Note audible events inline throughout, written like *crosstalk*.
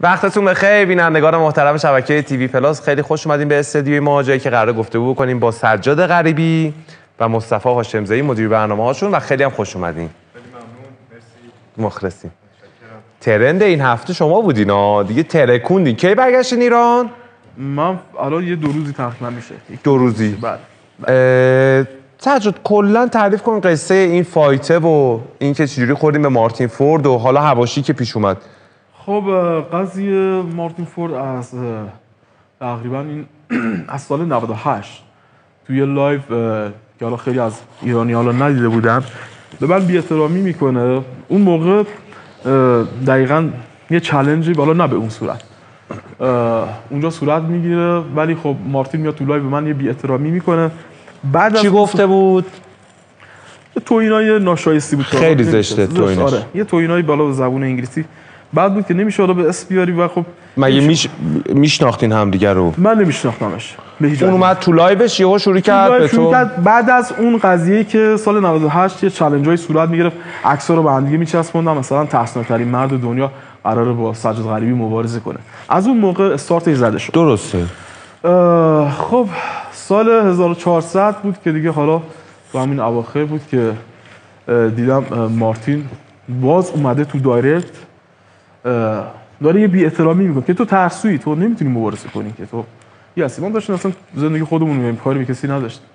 وقتتون بخیر بینندگان محترم شبکه تیوی پلاس خیلی خوش اومدین به استدیوی ما. جایی که قرار گفتگو کنیم با سجاد غریبی و مصطفی هاشمزایی مدیر برنامه هاشون. و خیلی هم خوش اومدین. خیلی ممنون. مرسی. مخلصیم. ترند این هفته شما بودین ها دیگه ترکوندین. کی برگشتین ایران؟ من الان یه دو روزی تقریبا میشه. دو روزی. بله سجاد کلا تعریف کن قصه این فایته و اینکه چجوری خوردیم به مارتین فورد و حالا هواشی که پیش اومد. خب قضیه مارتین فورد از تقریبا این *clears throat* از سال 98 توی live اه، که حالا خیلی از ایرانی حالا ندیده بودن به من بی احترامی می‌کنه. اون موقع دقیقا یه challenge ی حالا نه به اون صورت. اونجا صورت می‌گیره ولی خب مارتین میاد تو live به من یه بی احترامی می‌کنه. بعد چی گفته بود؟ یه توهینای ناشایستی بود. خیلی حالا زشته. توهینش. آره. یه توهینای بالا به زبون انگلیسی. بعد بود که نمیشه حالا به اسم بیاری و خب مگه میش... میشناختین همدیگه رو؟ من نمیشناختمش. اون. اومد تو لایوش یهو شروع کرد به تو. کرد. بعد از اون قضیه که سال 98 یه چالش های صورت می‌گرفت. عکس‌ها رو به هم دیگه میچسبوندن. مثلا ترسناکترین مرد دنیا قراره با سجاد غریبی مبارزه کنه. از اون موقع استارتش زده شد. درسته. خب سال 1400 بود که دیگه حالا تو همین اواخر بود که دیدم مارتین باز اومده تو direct. داره یه بی احترامی می‌کنه که تو ترسویی تو نمی‌تونی مبارزه کنی که تو. یه هستی ما داشتیم اصلا زندگی خودمون میگیم کاری به کسی نداشتیم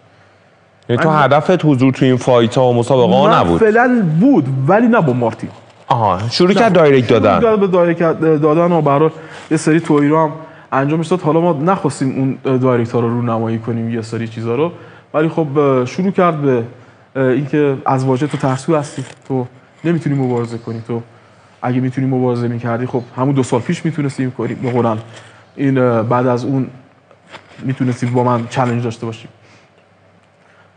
یعنی تو هدفت حضور تو این fight ها و مسابقه ها نبود. فعلا بود ولی نه با مارتین. آها شروع کرد direct دادن. داد به direct دادن و برای یه سری تویی رو هم انجامش داد حالا ما نخواستیم اون direct ها رو رو نمایی کنیم یه سری چیزا رو. ولی خب شروع کرد به اینکه از واژه تو ترسو هستی. تو نمی‌تونی مبارزه کنی. تو اگه می‌تونی مبارزه می‌کردی خب همون دو سال پیش می‌تونستیم کنیم به قرآن. این بعد از اون می‌تونستیم با من چالش داشته باشیم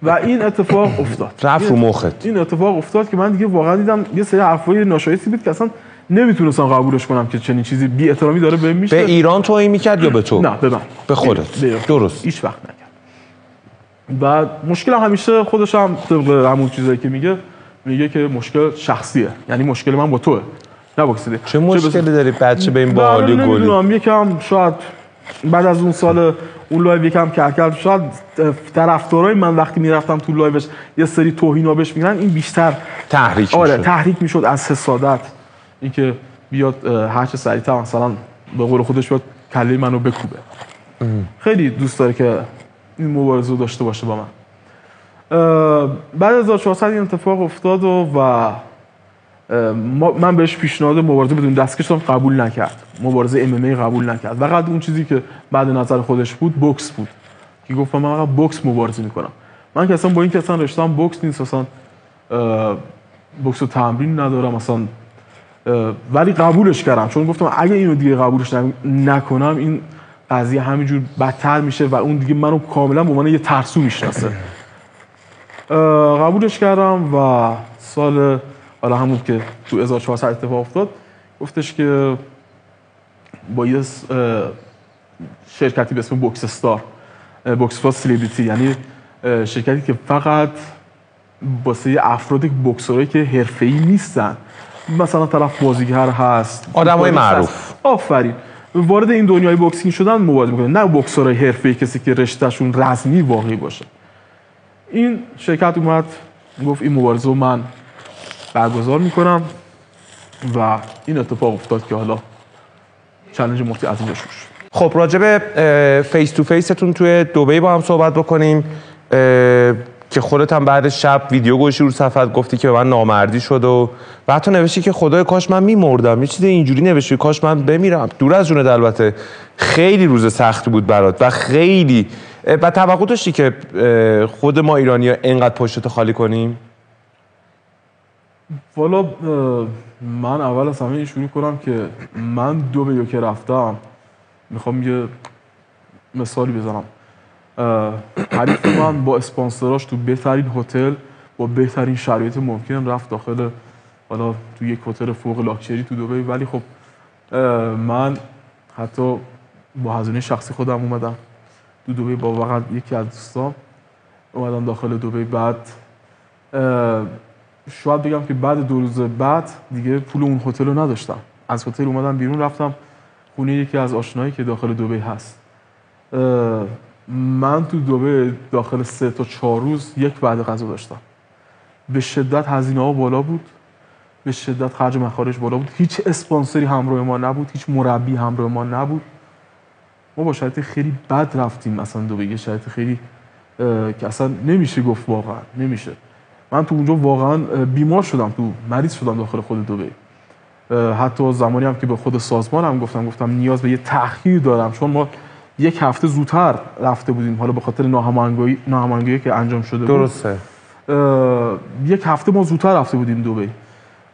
و این اتفاق افتاد. رفت رو این- مخت. این اتفاق افتاد که من دیگه واقعا دیدم یه سری حرفای ناشایستی بود که اصلا نمی‌تونستم قبولش کنم که چنین چیزی بی احترامی داره بهم میشه. به ایران توهین می‌کرد یا به تو؟ نه به من. به خودت. به- درست. هیچ وقت نکرد. بعد مشکل هم همیشه خودش هم طبق همون چیزایی که میگه میگه که مشکل شخصیه. یعنی مشکل من با توه. نه با کسی دیگه. چه مشکلی داری بچه به این باحالی گلی؟ نمی‌دونم یکم شاید بعد از اون سال اون live یکم کل‌کل شاید طرفدارای من وقتی می‌رفتم تو live ش یه سری توهینا بهش میگن این بیشتر تحریک آره می‌شد. تحریک می‌شد از حسادت. اینکه بیاد هر چه سریعتر مثلا به قول خودش بیاد کله منو بکوبه. خیلی دوست داره که این مبارزه رو داشته باشه با من. بعد از 1400 این اتفاق افتاد و, و من بهش پیشنهاد مبارزه بدون دستکش قبول نکرد. مبارزه ام قبول نکرد. فقط اون چیزی که بعد نظر خودش بود بوکس بود. که گفتم من فقط بوکس مبارزه می‌کنم. من که اصلا با این که اصلا رشتم بوکس نیست اصلا بوکس رو تمرین ندارم اصلا ولی قبولش کردم. چون گفتم اگه اینو دیگه قبولش نکنم این قضیه همینجور بدتر میشه و اون دیگه منو کاملا به عنوان یه ترسو می‌شناسه. قبولش کردم و سال حالا همون که تو 1400 اتفاق افتاد گفتش که با یه شرکتی به اسم بوکس استار بوکس استار سلیبریتی یعنی شرکتی که فقط واسه افراد بوکسورایی که حرفه‌ای نیستن. مثلا طرف بازیگر هست آدمای معروف. آفرین. وارد این دنیای بوکسینگ شدن مبارزه می‌کنن نه بوکسورای حرفه‌ای کسی که رشتهشون رسمی واقعی باشه. این شرکت اومد گفت این مبارزه من برگزار می‌کنم و این اتفاق افتاد که حالا چالش مفتی از اینجا شروع خب راجب face to face تون توی دبی با هم صحبت بکنیم که خودت هم بعد شب ویدیو گوشی رو صفحت گفتی که به من نامردی شد و و حتی نوشتی که خدای کاش من میمردم. یه چیز اینجوری نوشتی کاش من بمیرم. دور از جونت البته. خیلی روز سختی بود برات و خیلی و توقع داشتی که خود ما ایرانی ها اینقدر پشتتو خالی کنیم؟ والا من اول از همه شروع کنم که من دو به که رفتم. می‌خوام یه مثالی بزنم. حریف من با اسپانسراش تو بهترین هتل با بهترین شرایط ممکن رفت داخل حالا تو یک هتل فوق لاکچری تو دبی. ولی خب من حتی با هزینه شخصی خودم اومدم تو دبی با فقط یکی از دوستام. اومدم داخل دبی. بعد شاید بگم که بعد دو روز بعد دیگه پول اون هتل رو نداشتم. از هتل اومدم بیرون رفتم خونه یکی از آشنایی که داخل دبی هست. من تو دبی داخل سه تا چهار روز یک بعد غذا داشتم. به شدت هزینه ها بالا بود. به شدت خرج مخارج بالا بود. هیچ اسپانسری همراه ما نبود هیچ مربی همراه ما نبود. ما با شرایط خیلی بد رفتیم مثلا یه شرایط خیلی که اصلا نمیشه گفت واقعا نمیشه. من تو اونجا واقعا بیمار شدم تو مریض شدم داخل خود دبی حتی زمانی هم که به خود سازمان هم گفتم گفتم نیاز به یه تأخیر دارم چون ما یک هفته زودتر رفته بودیم حالا به خاطر ناهماهنگی ناهماهنگی که انجام شده بود. درسته. یک هفته ما زودتر رفته بودیم دبی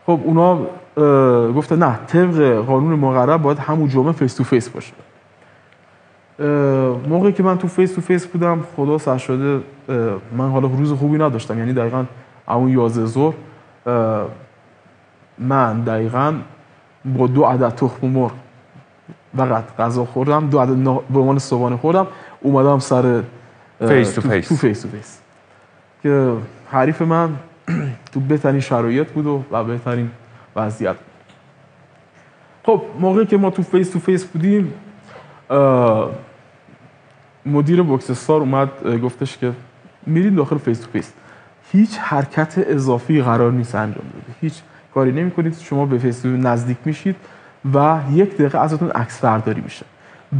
خب اونا اه، گفتن نه طبق قانون مقرر باید همون جمعه face to face باشه. موقعی که من تو face to face بودم خدا سر شاهده من حالا روز خوبی نداشتم یعنی دقیقا 11 ظهر اه، من دقیقا با دو عدد تخم مرغ فقط غذا خوردم دو عدد به عنوان صبحانه خوردم اومدم سر face to face. تو face to face که حریف من تو بهترین شرایط بود و, و بهترین وضعیت. خب موقعی که ما تو face to face بودیم مدیر بوکس استار اومد گفتش که میریم داخل face to face هیچ حرکت اضافی قرار نیست انجام بده. هیچ کاری نمی کنید شما به face to نزدیک میشید و یک دقیقه ازتون عکس برداری میشه.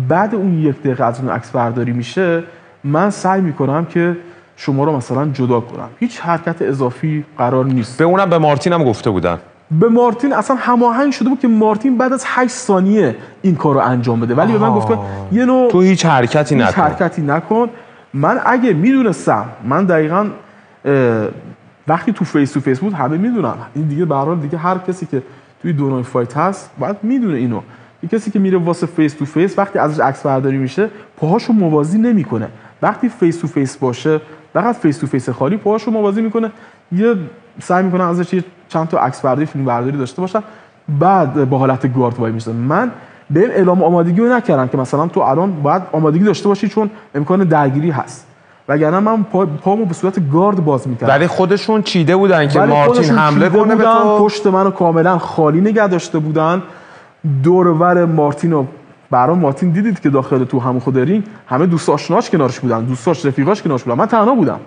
بعد اون یک دقیقه ازتون عکس برداری میشه من سعی می‌کنم که شما رو مثلا جدا کنم. هیچ حرکت اضافی قرار نیست. به اونم به مارتین هم گفته بودن. به مارتین اصلا هماهنگ شده بود که مارتین بعد از 8 ثانیه این کار رو انجام بده. ولی به من. گفته یه نوع تو هیچ حرکتی هیچ نکن. حرکتی نکن. من اگه می‌دونستم من دقیقا وقتی تو face to face بود همه می‌دونن. این دیگه به دیگه هر کسی که توی دوران fight هست باید می‌دونه اینو. یه کسی که میره واسه face to face وقتی ازش عکس برداری میشه پاهاشو موازی نمی‌کنه. وقتی face to face باشه فقط face to face خالی پاهاشو موازی می‌کنه. یه سعی می‌کنه ازش یه چند تا عکس برداری فیلم برداری داشته باشن بعد با حالت گارد وای میشه من بهم اعلام آمادگی رو نکردم که مثلا تو الان باید آمادگی داشته باشی چون امکان درگیری هست. وگرنه من پا پامو به صورت گارد باز می‌کردم. ولی خودشون چیده بودن که مارتین حمله کنه به بودن، تو. پشت منو کاملا خالی نگه داشته بودن. دور و بر مارتین و برای مارتین دیدید که داخل تو همون خود رینگ همه دوست آشناش کنارش بودن دوستاش رفیقاش کنارش بودن. من تنها بودم.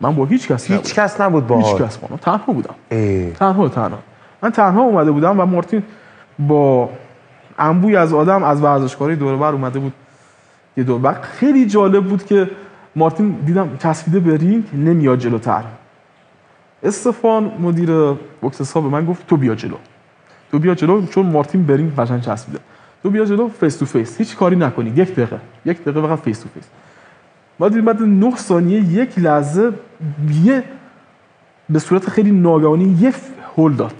من با هیچ کس هیچ کس نبود هیچ با کس با من تنها بودم. ای. تنها تنها. من تنها اومده بودم و مارتین با انبوهی از آدم از ورزشکاری دور و بر اومده بود. یه دور بر خیلی جالب بود که مارتین دیدم چسبیده به رینگ نمیاد جلوتر. استفان مدیر بوکس حساب به من گفت تو بیا جلو. تو بیا جلو چون مارتین به رینگ قشنگ چسبیده. تو بیا جلو face to face هیچ کاری نکنی. یک دقیقه. یک دقیقه فقط face to face دیدیم بعد 9 ثانیه یک لحظه یه به صورت خیلی ناگهانی یه هول داد.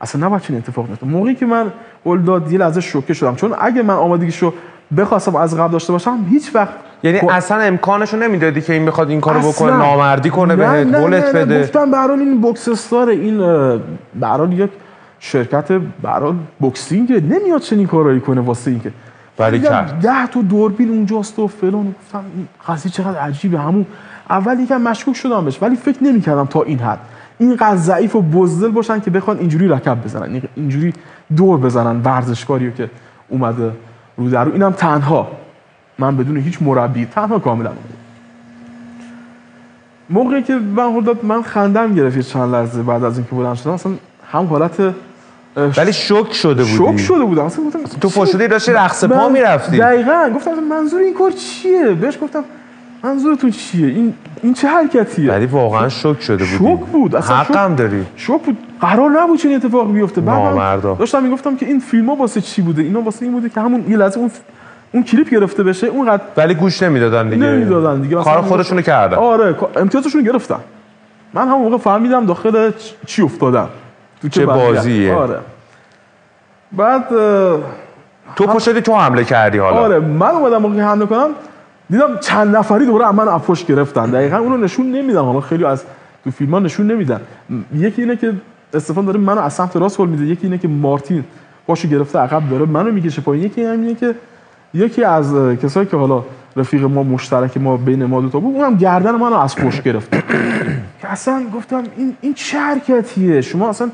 اصلا نباید چنین اتفاق میفته موقعی که من هول داد یه لحظه شوکه شدم. چون اگه من آمادگیشو بخواستم از قبل داشته باشم هیچ وقت یعنی خب- اصلا امکانشو نمی‌دادی که این بخواد این کارو بکنه. نامردی کنه نه، بهت نه. بده. گفتم به این بوکس استار این به یک شرکت حال بوکسینگ نمیاد چنین کارایی کنه واسه اینکه. دیدم کرد. ده تا دوربین اونجاست و فلان گفتم قضیه چقدر عجیبه. همون اول یکم مشکوک شدم بهش ولی فکر نمی‌کردم تا این حد. اینقدر ضعیف و بزدل باشن که بخوان اینجوری رکب بزنن این- اینجوری دور بزنن ورزشکاریو که اومده رو در رو. اینم تنها. من بدون هیچ مربی تنها کاملا. موقعی که من داد من خندم گرفت چند لحظه بعد از اینکه بلند شدم. اصلا هم حالت ولی شوک شده بودی؟ شوک شده بودم. اصلا گفتم تو؟ پشتی داشتی رقص پا می‌رفتی؟ دقیقا. گفتم منظور این کار چیه؟ بهش گفتم منظورتون چیه؟ این این چه حرکتیه؟ ولی واقعا شوک شده بودی. شوک بود. اصلا شوک, حقم داری. شوک بود. قرار نبود چنین اتفاقی بیفته. نامردا. داشتم می‌گفتم که این فیلم ها واسه چی بوده؟ اینا واسه این بوده که همون یه لحظه اون اون کلیپ گرفته بشه اونقدر ولی گوش نمی‌دادن دیگه. نمی‌دادن دیگه. کار خودشونو کردن. آره امتیازشون گرفتن. من همون موقع فهمیدم داخل چی افتادم تو چه. بازیه. آره. بعد تو پشتی تو حمله کردی حالا. آره من اومدم موقعی که حمله کنم دیدم چند نفری دوره من اپوش گرفتن. دقیقا اونو نشون نمیدن حالا خیلی از تو فیلم ها نشون نمیدن. یکی اینه که استفان داره منو از سمت راست هول میده. یکی اینه که مارتین باشو گرفته عقب داره منو می‌کشه پایین. یکی اینه که یکی از کسایی که حالا رفیق ما مشترک ما بین ما دو تا بود اونم گردن منو از پشت گرفت. *coughs* که اصلا گفتم این این چه حرکتیه؟ شما اصلا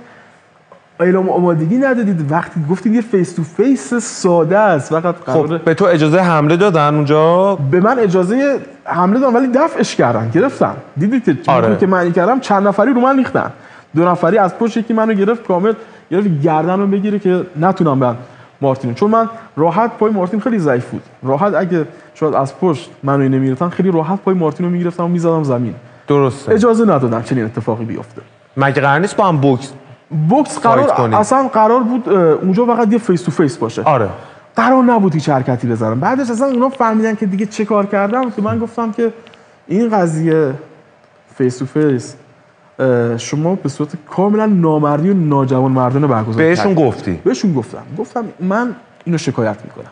اعلام آمادگی ندادید. وقتی گفتید یه face to face ساده است. فقط قراره خب به تو اجازه حمله دادن اونجا؟ به من اجازه حمله دادن ولی دفعش کردن گرفتن. دیدید که آره. که معنی کردم چند نفری رو من ریختن. دو نفری از پشت یکی منو گرفت کامل گرفت گردن رو بگیره که نتونم من مارتین چون من راحت پای مارتین خیلی ضعیف بود. راحت اگه شاید از پشت منو نمی‌گرفتن خیلی راحت پای مارتین رو می‌گرفتم و می‌زدم زمین. درسته. اجازه ندادن چنین اتفاقی بیفته. مگه قرار نیست با هم بوکس بوکس قرار. اصلا قرار بود اونجا فقط یه face to face باشه. آره. قرار نبود هیچ حرکتی بزنم. بعدش اصلا اونا فهمیدن که دیگه چه کار کردم که من گفتم که این قضیه face to face شما به صورت کاملا نامردی و ناجوان مردانه برگزار بهشون. گفتی؟ بهشون گفتم. گفتم من اینو شکایت می‌کنم.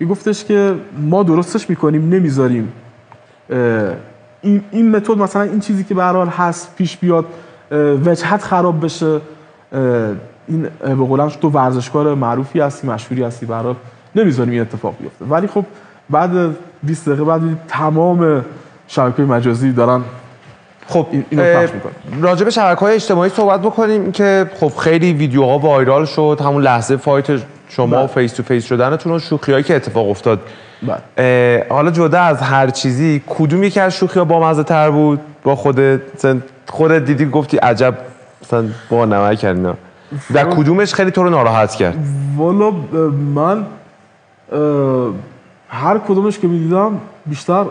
یه گفتش که ما درستش می‌کنیم نمی‌ذاریم. این این متد مثلا این چیزی که به هر حال هست پیش بیاد وجهت خراب بشه. این به قولن تو ورزشکار معروفی هستی مشهوری هستی حال نمی‌ذاریم این اتفاق بیفته. ولی خب بعد 20 دقیقه بعد تمام شبکه مجازی دارن خب این- اینو پخش. راجع به شبکه های اجتماعی صحبت بکنیم که خب خیلی ویدیوها viral شد همون لحظه fight شما بله. و face to face شدنتون و شوخیایی که اتفاق افتاد بله. حالا جدا از هر چیزی کدوم یکی از شوخی ها بدتر بود با خودت خودت دیدی گفتی عجب مثلا با نمک اینا در کدومش خیلی تو رو ناراحت کرد والا من هر کدومش که می‌دیدم بیشتر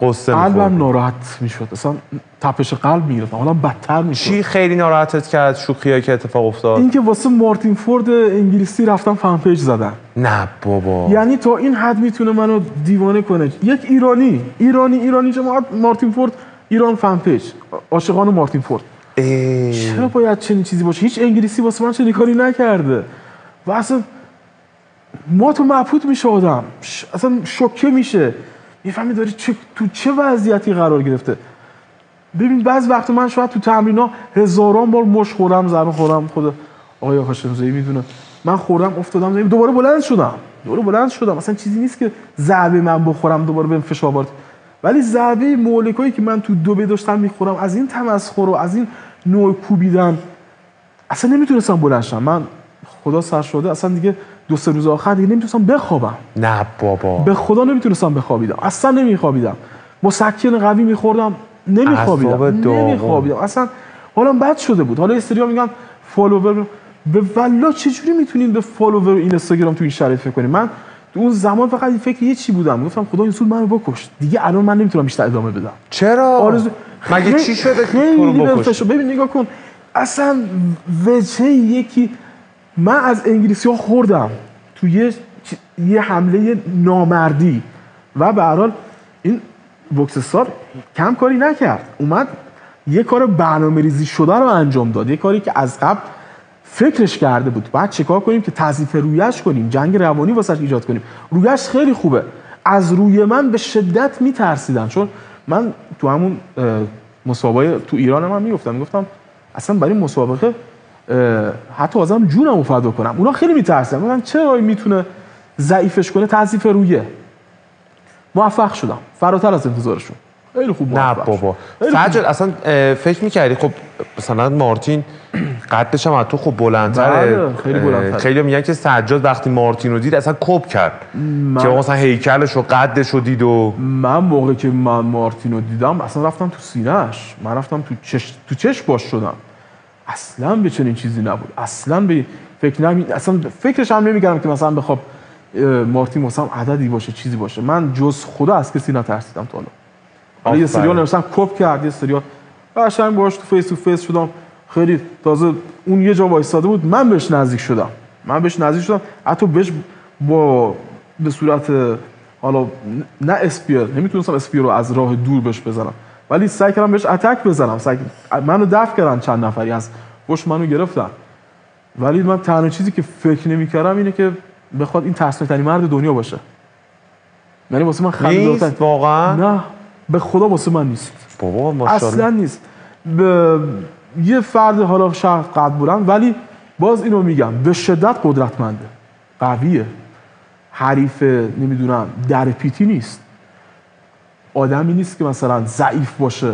غصه قلبم. ناراحت می‌شد. اصلا تپش قلب می‌گرفتم. حالا بدتر می‌شد. چی خیلی ناراحتت کرد شوخیایی که اتفاق افتاد؟ اینکه واسه مارتین فورد انگلیسی رفتن fan page زدن نه بابا. یعنی تا این حد می‌تونه منو دیوانه کنه. یک ایرانی ایرانی ایرانی جماعت مارتین فورد ایران fan page عاشقان مارتین فورد. اه. چرا باید چنین چیزی باشه؟ هیچ انگلیسی واسه من چنین کاری نکرده. و اصلا ما تو مبهوت میشه آدم اصلا شوکه میشه. می‌فهمی داری چه تو چه وضعیتی قرار گرفته؟ ببین بعض وقت من شاید تو تمرینا هزاران بار مش خورم ضربه خورم خود آقای هاشمزایی می‌دونه. من خوردم افتادم زمین دوباره بلند شدم. دوباره بلند شدم. اصلا چیزی نیست که ضربه من بخورم دوباره بهم فشار وارد ولی ضربه مولکایی که من تو دو داشتم می‌خورم از این تمسخر و از این نوع کوبیدن اصلا نمی‌تونستم بلند شم. من خدا سر شده اصلا دیگه دو سه روز آخر دیگه نمی‌تونستم بخوابم. نه بابا. به خدا نمی‌تونستم بخوابیدم. اصلا نمیخوابیدم. مسکن قوی میخوردم نمیخوابیدم. نمیخوابیدم. اصلا حالا بد شده بود. حالا یه سریا میگن follower به والله چجوری می‌تونین به follower این اینستاگرام تو این شرایط فکر کنین؟ من اون زمان فقط این فکر یه چی بودم. گفتم خدا این سجاد منو بکش. دیگه الان من نمی‌تونم بیشتر ادامه بدم. چرا؟ آرزو مگه چی شده تو رو فشار- ببین نگاه کن. اصلا وجه یکی من از انگلیسی ها خوردم تو یه یه حمله نامردی و به حال این بوکس استار کم کاری نکرد. اومد یه کار برنامه ریزی شده رو انجام داد. یه کاری که از قبل فکرش کرده بود. بعد چیکار کنیم که تضعیف رویش کنیم جنگ روانی واسش ایجاد کنیم. رویش خیلی خوبه. از روی من به شدت میترسیدن. چون من تو همون مسابقه تو ایران من می‌گفتم. می‌گفتم اصلا برای مسابقه حتی ازم جونم رو فدا کنم. اونا خیلی میترسن. من چرا می‌تونه ضعیفش کنه؟ تضعیف رویه. موفق شدم. فراتر از انتظارشون. خیلی خوب نه. بابا. سجاد اصلا فکر می‌کردی؟ خب مثلا مارتین قدش هم از تو خب بلندتره. خیلی بلندتره. خیلی میگن که سجاد وقتی مارتین رو دید اصلا کپ کرد. که مثلا هیکلش و قدش رو دید و من موقع که من مارتینو دیدم اصلا رفتم تو سینهش من رفتم تو چش تو چش باش شدم. اصلا به چنین چیزی نبود. اصلا به فکر نمی اصلا فکرش هم نمی‌کردم که مثلا بخوام اه، مارتین مثلا عددی باشه چیزی باشه. من جز خدا از کسی نترسیدم تا حالا. یه. سریال نوشتم کپ کرد یه سریال. قشنگ باش تو face to face شدم. خیلی تازه اون یه جا وایساده بود من بهش نزدیک شدم. من بهش نزدیک شدم. حتی بهش با به صورت حالا نه اسپیر نمی‌تونستم اسپیر رو از راه دور بهش بزنم. ولی سعی کردم بهش اتک بزنم. سعی منو دفع کردن چند نفری از پشت منو گرفتن. ولی من تنها چیزی که فکر نمی‌کردم اینه که بخواد این ترسناکترین مرد دنیا باشه. یعنی واسه من نیست؟ واقعا؟ نه. به خدا واسه من نیست. بابا ماشاءالله. اصلا نیست. به یه فرد حالا شهر قد بلند ولی باز اینو میگم به شدت قدرتمنده. قویه. حریف نمی‌دونم در پیتی نیست. آدمی نیست که مثلا ضعیف باشه.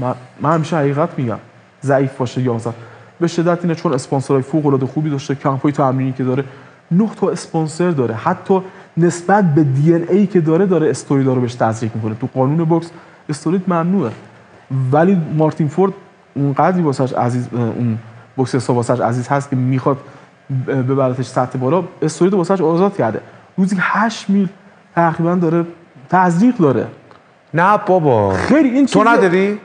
من, من همیشه حقیقت میگم. ضعیف باشه یا مثلا به شدت اینه چون اسپانسرهای فوق العاده خوبی داشته کمپای تمرینی که داره. نه تا اسپانسر داره حتی نسبت به دی ای که داره داره استوری داره بهش تزریق می‌کنه. تو قانون بوکس استوری ممنوعه. ولی مارتین فورد اونقدری واسش عزیز اون بوکس حساب واسش عزیز هست که می‌خواد ببرتش سطح بالا. استوری رو واسش آزاد کرده. روزی 8 میل تقریبا داره تزریق داره. نه بابا. خیلی این تو نداری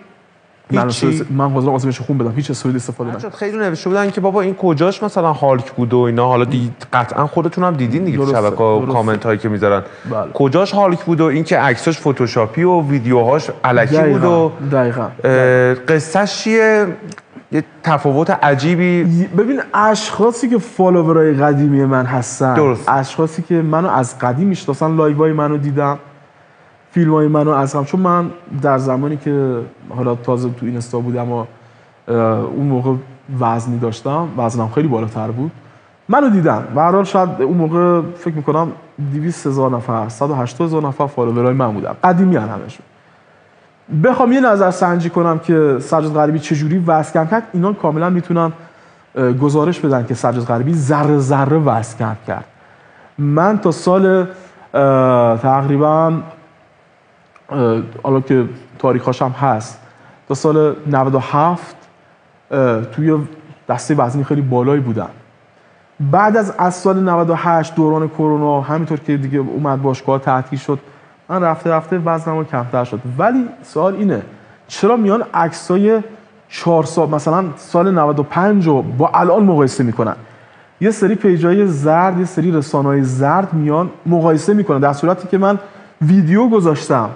من؟ من حاضرم آزمایش خون بدم. هیچ استوری استفاده شد خیلی نوشته بودن که بابا این کجاش مثلا هالک بود و اینا. حالا دید قطعا خودتون هم دیدین دیگه تو شبکه و. کامنت هایی که می‌ذارن. بله. کجاش هالک بود و اینکه عکساش فتوشاپی و ویدیوهاش الکی بود و دقیقاً. قصهش چیه؟ یه تفاوت عجیبی. ببین اشخاصی که follower ای قدیمی من هستن درست. اشخاصی که منو از قدیم می‌شناسن live های منو دیدن. فیلم های منو از قبل چون من در زمانی که حالا تازه تو اینستا بودم و اون موقع وزنی داشتم وزنم خیلی بالاتر بود منو دیدم به هر شاید اون موقع فکر می‌کنم 200 هزار نفر 180 هزار نفر فالوورای من بودن. قدیمی هم همشون. بخوام یه نظر سنجی کنم که سجاد غریبی چجوری وزن کم کرد. اینا کاملا می‌تونن گزارش بدن که سجاد غریبی ذره ذره وزن کرد. من تا سال تقریبا حالا که تاریخاش هم هست تا سال 97 اه، توی دسته وزنی خیلی بالایی بودم بعد از از سال 98 دوران کرونا همینطور که دیگه اومد باشگاه تعطیل شد من رفته رفته وزنم رو کمتر شد. ولی سوال اینه چرا میان عکسای چهار سال مثلا سال 95 رو با الان مقایسه می‌کنن؟ یه سری پیجای زرد یه سری رسانه‌های زرد میان مقایسه می‌کنن. در صورتی که من ویدیو گذاشتم.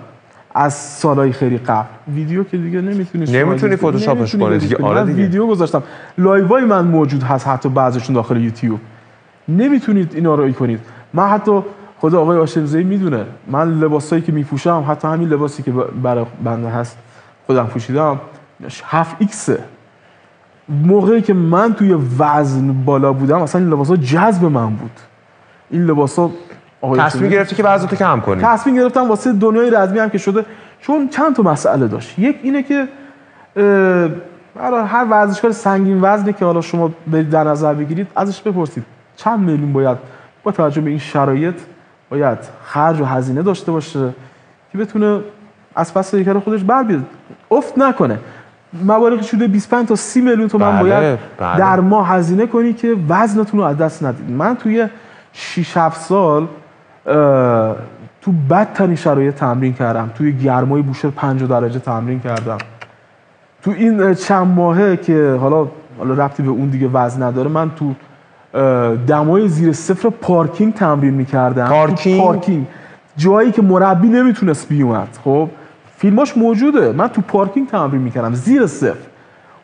از سالهای خیلی قبل ویدیو که دیگه نمی‌تونی شما نمی‌تونی. فتوشاپش کنی دیگه. آره من دیگه. ویدیو گذاشتم لایوهای من موجود هست حتی بعضشون داخل یوتیوب نمی‌تونید اینا رو ای کنید من حتی خود آقای آشمزهی می‌دونه من لباسایی که میپوشم حتی همین لباسی که برای بنده هست خودم پوشیدم 7 ایکسه موقعی که من توی وزن بالا بودم اصلا این لباسا جذب من بود این لباسا تصمیم گرفتی که وزنتو کم کنی. تصمیم گرفتم واسه دنیای رزمی هم که شده چون چند تا مسئله داشت. یک اینه که برای هر ورزشکار سنگین وزنی که حالا شما برید در نظر بگیرید ازش بپرسید. چند میلیون باید با توجه به این شرایط باید خرج و هزینه داشته باشه که بتونه از پس پیکر خودش بر بیاد افت نکنه. مبالغی شده 25 تا 30 میلیون تومن بله، باید بله. در ماه هزینه کنی که وزنتون رو از دست ندید. من توی 6 7 سال تو بدترین شرایط تمرین کردم. توی گرمای بوشهر 50 درجه تمرین کردم. تو این چند ماهه که حالا حالا ربطی به اون دیگه وزن نداره من تو دمای زیر صفر پارکینگ تمرین می‌کردم. پارکینگ؟ تو پارکینگ؟ جایی که مربی نمی‌تونست بیومد. خب فیلماش موجوده. من تو پارکینگ تمرین می‌کردم. زیر صفر.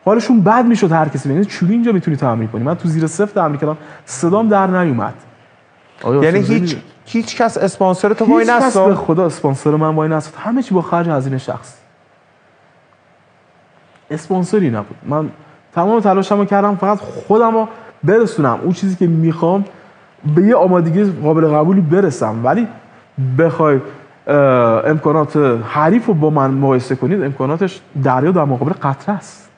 حالشون بد می‌شد هر کسی ببینه. چوری اینجا می‌تونی تمرین کنی؟ من تو زیر صفر تمرین کردم صدام در نیومد. یعنی هیچ ببینید؟ هیچ کس اسپانسر تو وای هیچ کس به خدا اسپانسر من وای نساد همه چی با خرج هزینه شخص. اسپانسری نبود. من تمام تلاشمو کردم فقط خودم رو برسونم. اون چیزی که می‌خوام به یه آمادگی قابل قبولی برسم. ولی بخوای امکانات حریف رو با من مقایسه کنید امکاناتش دریا در مقابل قطره است.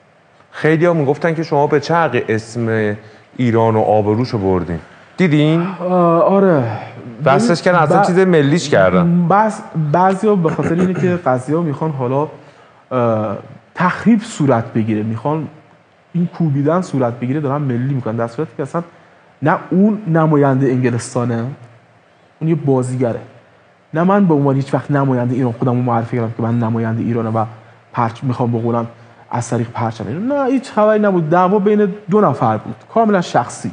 خیلی ها می‌گفتن که شما به چه حقی اسم ایران و آبروشو بردین؟ دیدین؟ آره. بسش کردن اصلا ب- چیز ملیش کردن. بعض بعضیا به خاطر اینه که قضیه می‌خوان حالا تخریب صورت بگیره. می‌خوان این کوبیدن صورت بگیره دارن ملی می‌کنن. در صورتی که اصلا نه اون نماینده انگلستانه اون یه بازیگره. نه من به عنوان هیچ وقت نماینده ایران خودم رو معرفی کردم که من نماینده ایرانم و پرچ می‌خوام بقولم از طریق پرچم ایران. نه هیچ خبری نبود. دعوا بین دو نفر بود. کاملا شخصی.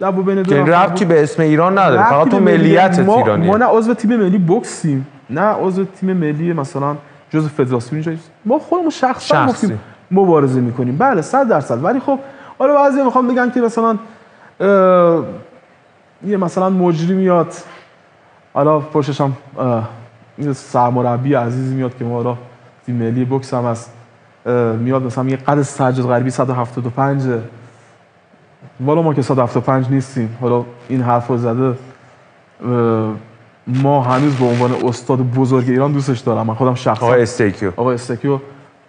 دعوا بین دو ربطی. به اسم ایران نداره. فقط تو ملیت ما, ایرانیه. ما نه عضو تیم ملی بوکسیم نه عضو تیم ملی مثلا جزء فدراسیون اینجا ما خودمون شخصا. گفتیم مبارزه می‌کنیم. بله 100 درصد. ولی خب حالا بعضی می‌خوام بگن که مثلا اه، یه مثلا مجری میاد. حالا پشتش هم سرمربی عزیزی میاد که ما حالا تیم ملی بوکس هم از میاد مثلا یه قد سجاد غربی 175 والا ما که 175 نیستیم. حالا این حرف رو زده ما هنوز به عنوان استاد بزرگ ایران دوستش دارم. من خودم شخصا آقای استیکیو. آقای استکیو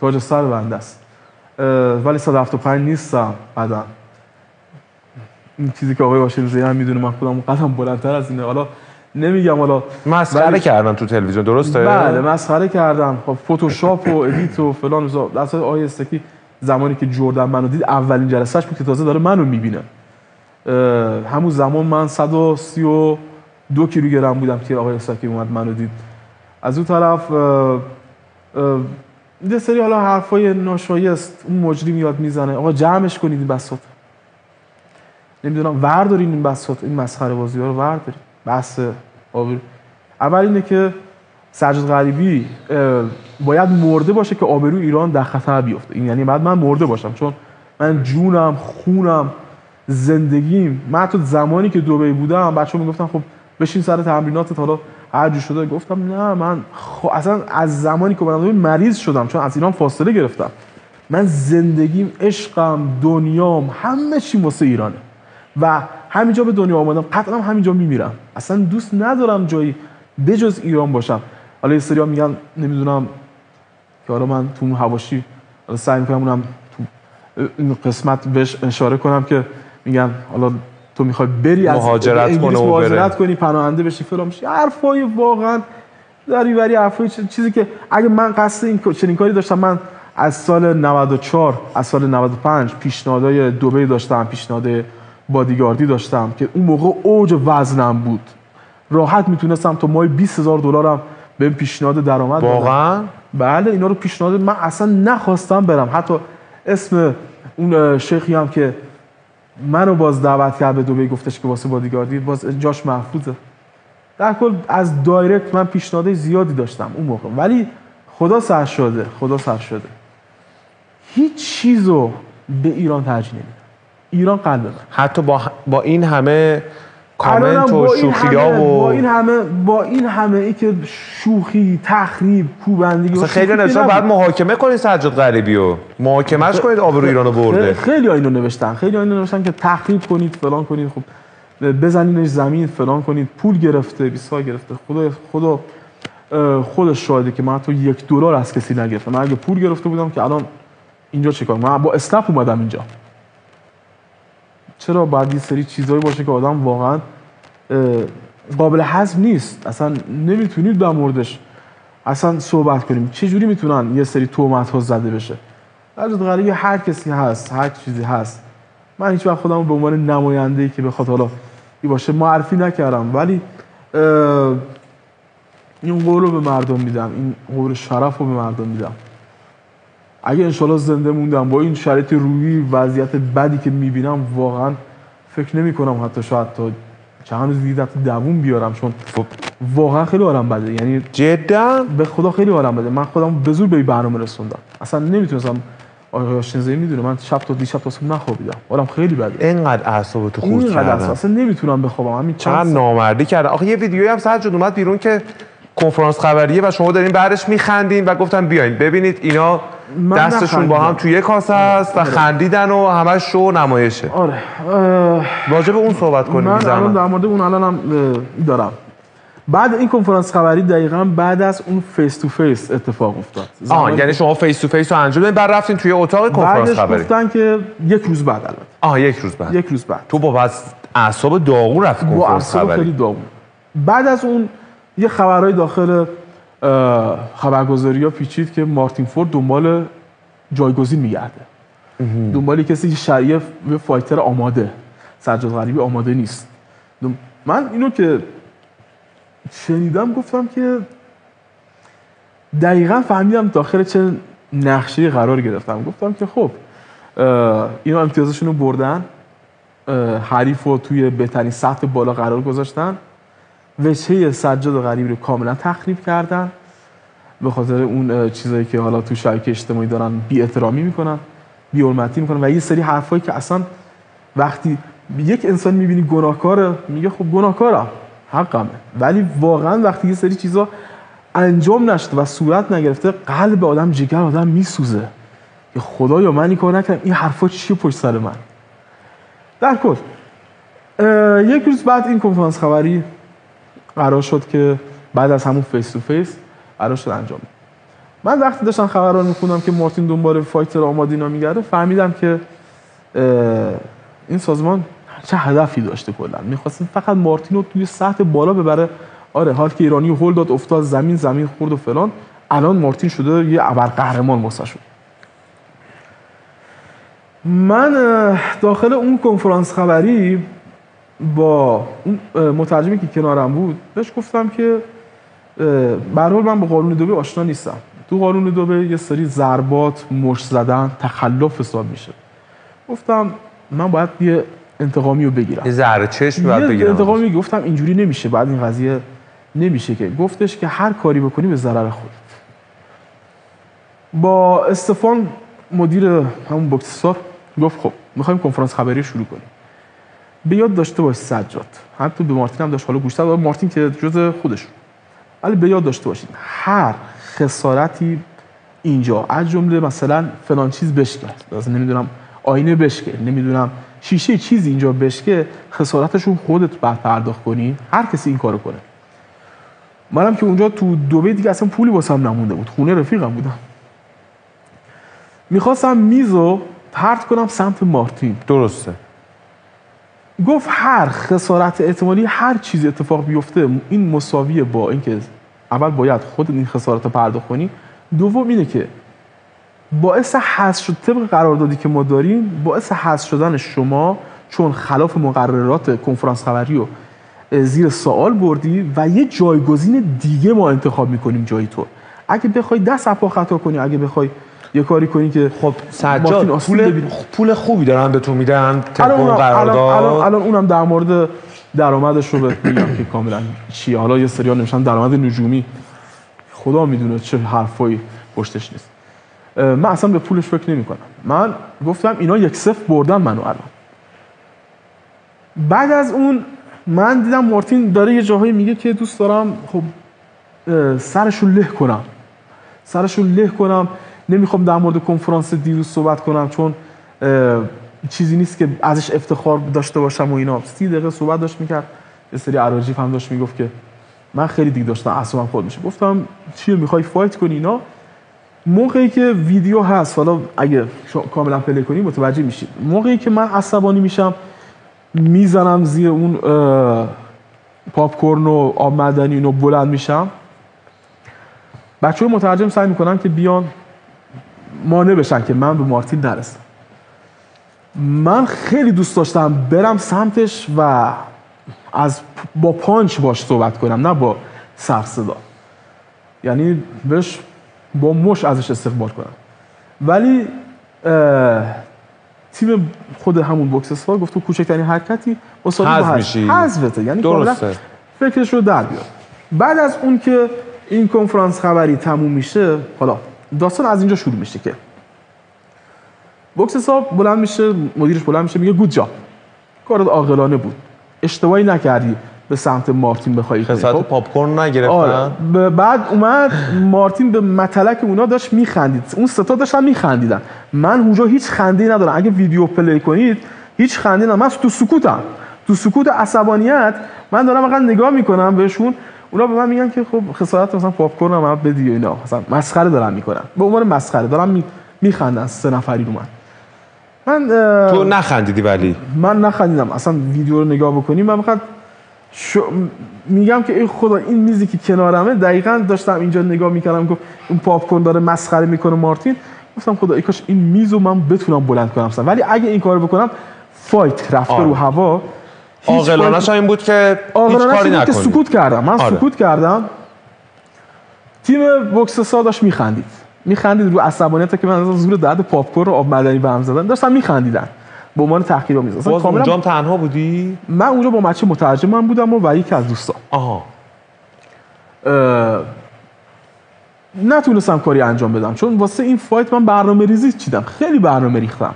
تاج سر بنده است. ولی 175 نیستم بعدا. این چیزی که آقای هاشمی هم می‌دونه من خودم قدم بلندتر از اینه. حالا نمیگم حالا مسخره ولی- کردن تو تلویزیون درسته؟ بله مسخره کردن خب فتوشاپ و edit و فلان. و زا- در اصل آقای استکی زمانی که جردن منو دید اولین جلسهش بود که تازه داره منو می‌بینه. همون زمان من 132 کیلوگرم بودم که آقای استکی اومد منو دید. از اون طرف یه سری حالا حرفای ناشایست اون مجری میاد می‌زنه. آقا جمعش کنید این بساط. نمی‌دونم وردارین این بساط این مسخره بازی ها رو وردارین. آبرو. اول اینه که سجاد غریبی باید مرده باشه که آبرو ایران در خطر بیفته. این یعنی بعد من مرده باشم چون من جونم خونم زندگیم. من حتی زمانی که دبی بودم بچه می‌گفتن خب بشین سر تمریناتت حالا هر شده. گفتم نه من خب اصلا از زمانی که اومدم دبی مریض شدم چون از ایران فاصله گرفتم. من زندگیم عشقم دنیام همه چی واسه ایرانه. و همینجا به دنیا آمدم قطعا همینجا میمیرم. اصلا دوست ندارم جایی بجز ایران باشم. حالا یه سری میگن نمی‌دونم که حالا من تو اون حواشی حالا سعی می‌کنم اونم تو این قسمت بهش اشاره کنم که میگن حالا تو می‌خوای بری از مهاجرت بره. مهاجرت کنی پناهنده بشی فلان بشی حرفای واقعا داری بری حرفای چیزی که اگه من قصد این چنین کاری داشتم من از سال 94 از سال 95 پیشنهادهای دبی داشتم پیشنهاد بادیگاردی داشتم که اون موقع اوج وزنم بود راحت می‌تونستم تا ماه 20 هزار دلارم به پیشنهاد درآمد. واقعا؟ بله اینا رو پیشنهاد من اصلا نخواستم برم. حتی اسم اون شیخی هم که منو باز دعوت کرد به دبی گفتش که واسه بادیگاردی باز جاش محفوظه. در کل از دایرکت من پیشنهاد زیادی داشتم اون موقع. ولی خدا سر شده خدا سر شده. هیچ چیزو به ایران ترجیح نمیدم. ایران قلب من. حتی با, با این همه کامنت و شوخی همه- و با این همه با این همه ای که شوخی تخریب کوبندگی خیلی نوشتن. بعد محاکمه کنید سجاد غریبی و. محاکمش کنید آبرو ایرانو برده. خیلی ها اینو نوشتن. خیلی ها اینو نوشتن که تخریب کنید فلان کنید خب بزنینش زمین فلان کنید. پول گرفته بیسا گرفته. خدا خدا خودش شاهده که من تو یک دلار از کسی نگرفتم. من اگه پول گرفته بودم که الان اینجا چیکار من با اسنپ اومدم اینجا. چرا باید یه سری چیزایی باشه که آدم واقعا قابل هضم نیست؟ اصلا نمی‌تونید در موردش اصلا صحبت کنیم. چه جوری می‌تونن یه سری تهمت ها زده بشه؟ سجاد غریبی هر کسی هست هر چیزی هست. من هیچ وقت خودم به عنوان نماینده ای که بخواد حالا این باشه معرفی نکردم. ولی این قول رو به مردم میدم. این قول شرف رو به مردم میدم. اگه انشالله زنده موندم با این شرایط روحی وضعیت بدی که می‌بینم واقعا فکر نمی کنم حتی شاید تا چند روز دیگه حتی دووم بیارم چون خب. واقعا خیلی حالم بده. یعنی جدا؟ به خدا خیلی حالم بده. من خودم به زور به این برنامه رسوندم. اصلا نمی‌تونستم. آقای هاشمی می‌دونه من شب تا دیشب تا صبح نخوابیدم. حالم خیلی بده. اینقدر اعصاب تو خورد اینقدر اصلا نمی‌تونم بخوابم. همین چند ساعت- نامردی کردن. آخه یه ویدیویی هم سجاد اومد بیرون که کنفرانس خبریه و شما دارین بعدش میخندین و گفتن بیاین. ببینید اینا دستشون با هم. توی یه کاسه است و خندیدن و همش شو نمایشه. آره. راجع به اون صحبت کنیم من الان. در مورد اون الانم اه، دارم. بعد این کنفرانس خبری دقیقا بعد از اون face to face اتفاق افتاد. آه یعنی شما face to face رو انجام دادین بعد رفتین توی اتاق کنفرانس بعدش خبری. گفتن که یک روز بعد البته. آه یک روز بعد. یک روز بعد. تو با بس اعصاب داغون رفت با کنفرانس اعصاب خیلی خبری داغون. بعد از اون یه خبرهای داخل خبرگزاری ها پیچید که مارتین فورد دنبال جایگزین میگرده. دنبال کسی که شریف به fighter آماده. سجاد غریبی آماده نیست. من اینو که شنیدم گفتم که دقیقا فهمیدم داخل چه نقشه قرار گرفتم. گفتم که خب اینا امتیازشون رو بردن. حریف رو توی بهترین سطح بالا قرار گذاشتن. وجهه سجاد غریبی رو کاملا تخریب کردن. به خاطر اون چیزایی که حالا تو شبکه اجتماعی دارن بی احترامی می‌کنن بی حرمتی می‌کنن و یه سری حرفایی که اصلا وقتی یک انسان می‌بینی گناهکاره میگه خب گناهکارم حقمه. ولی واقعا وقتی یه سری چیزا انجام نشده و صورت نگرفته قلب آدم جگر آدم میسوزه. که خدایا من این کار نکردم این حرفا چیه پشت سر من؟ در کل یک روز بعد این کنفرانس خبری قرار شد که بعد از همون face to face قرار شد انجام. من وقتی داشتم خبر رو می‌خونم که مارتین دنبال fighter آماده اینا میگرده فهمیدم که این سازمان چه هدفی داشته کلا؟ می‌خواستیم فقط مارتین رو توی سطح بالا ببره. آره حال که ایرانی هول داد افتاد زمین زمین خورد و فلان. الان مارتین شده یه ابر قهرمان واسه شد من داخل اون کنفرانس خبری با اون مترجمی که کنارم بود بهش گفتم که به من با قانون دوبه آشنا نیستم. تو قانون دوبه یه سری ضربات مش زدن تخلف حساب میشه. گفتم من باید یه انتقامی رو بگیرم. یه ذره چشم باید بگیرم. انتقامی گفتم اینجوری نمیشه بعد این قضیه نمیشه که. گفتش که هر کاری بکنی به ضرر خودت. با استفان مدیر همون بوکسسار گفت خب می‌خوایم کنفرانس خبری شروع کنیم. به یاد داشته باش سجاد. حتی به مارتین هم داشت حالا گوشتر مارتین که جز خودش. ولی به یاد داشته باشید هر خسارتی اینجا از جمله مثلا فلان چیز بشکه. مثلا نمی‌دونم آینه بشکه نمی‌دونم شیشه چیزی اینجا بشکه خسارتشون خودت بعد پرداخت کنی. هر کسی این کارو کنه. منم که اونجا تو دوبه دیگه اصلا پولی واسم نمونده بود. خونه رفیقم بودم. می‌خواستم میزو پرت کنم سمت مارتین. درسته. گفت هر خسارت احتمالی هر چیزی اتفاق بیفته این مساویه با اینکه اول باید خود این خسارت رو پرداخت کنی. دوم اینه که باعث حذف شد طبق قراردادی که ما داریم باعث حذف شدن شما چون خلاف مقررات کنفرانس خبری رو زیر سوال بردی و یه جایگزین دیگه ما انتخاب می‌کنیم جای تو. اگه بخوای دست پا خطا کنی اگه بخوای یه کاری کنی که خب سجاد پول, پول خوبی دارن به تو میدن اون قرارداد؟ الان, الان اونم در مورد درآمدش رو بهت میگم که کاملا چی. حالا یه سریال نمیشن درآمد نجومی. خدا می‌دونه چه حرفایی پشتش نیست. من اصلا به پولش فکر نمی کنم من گفتم اینا یک صفر بردن منو الان. بعد از اون من دیدم مارتین داره یه جاهایی میگه که دوست دارم خب سرشو له کنم. سرشو له کنم. نمی‌خوام در مورد کنفرانس دیروز صحبت کنم چون چیزی نیست که ازش افتخار داشته باشم و اینا. سی دقیقه صحبت داشت می‌کرد یه سری اراجیف هم داشت می‌گفت که من خیلی دیگه داشتم اصلا خود میشه گفتم چیه می‌خوای fight کنی اینا؟ موقعی که ویدیو هست حالا اگه کاملا play کنی متوجه میشید موقعی که من عصبانی میشم می‌زنم زیر اون پاپ کورن و آب معدنی اینو بلند میشم. بچه های مترجم سعی می‌کنن که بیان مانع بشن که من به مارتین نرسم. من خیلی دوست داشتم برم سمتش و از با پانچ باش صحبت کنم نه با سر صدا. یعنی بهش با مش ازش استقبال کنم. ولی تیم خود همون بوکس اسپار گفت تو کوچکترین حرکتی با میشی. حذفته. یعنی درسته. فکرش رو در بیار. بعد از اون که این کنفرانس خبری تموم میشه حالا داستان از اینجا شروع میشه که بوکس حساب بلند میشه مدیرش بلند میشه میگه good job. کارت عاقلانه بود. اشتباهی نکردی به سمت مارتین بخوای خسارت خب؟ پاپ کورن نگرفتن؟ آره. بعد اومد مارتین به متلک اونا داشت میخندید. اون ستا داشتن میخندیدن. من اونجا هیچ خنده ندارم. اگه ویدیو play کنید هیچ خنده ندارم. من تو سکوتم. تو سکوت عصبانیت من دارم فقط نگاه می‌کنم بهشون. اونا به من میگن که خب خسارت مثلا پاپ کورن هم بدی اینا. مثلا مسخره دارن می‌کنن. به عنوان مسخره دارم میخندن. سه نفری رو من. من تو نخندیدی ولی؟ من نخندیدم. اصلا ویدیو رو نگاه بکنیم من فقط میگم که ای خدا این میزی که کنارمه دقیقا داشتم اینجا نگاه می‌کردم گفت اون پاپ کورن داره مسخره می‌کنه مارتین. گفتم خدا ای کاش این میزو من بتونم بلند کنم ولی اگه این کارو بکنم fight رفته رو هوا. عاقلانه این بود که هیچ کاری نکنی. سکوت کردم. من آره. سکوت کردم. تیم بوکس سا داشت میخندید. میخندید رو عصبانیت که من از زور درد پاپ کورن رو آب معدنی به هم زدن. داشتن میخندیدن. به عنوان تحقیر آمیز. اصلا کاملا اونجا تنها بودی؟ من اونجا با بچه مترجم من بودم و, و یکی از دوستان. آها. نتونستم کاری انجام بدم. چون واسه این fight من برنامه ریزی چیدم. خیلی برنامه ریختم.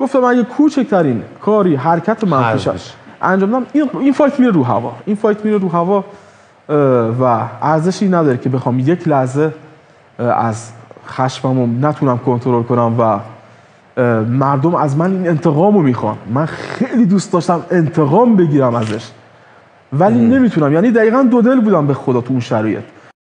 گفتم اگه کوچکترین کاری حرکت منفیش انجام بدم این, این فایت میره رو هوا. این فایت میره رو هوا و ارزشی نداره که بخوام یک لحظه از خشممو نتونم کنترل کنم و مردم از من این انتقام رو می‌خوان. من خیلی دوست داشتم انتقام بگیرم ازش. ولی نمی‌تونم. یعنی دقیقا دو دل بودم به خدا تو اون شرایط.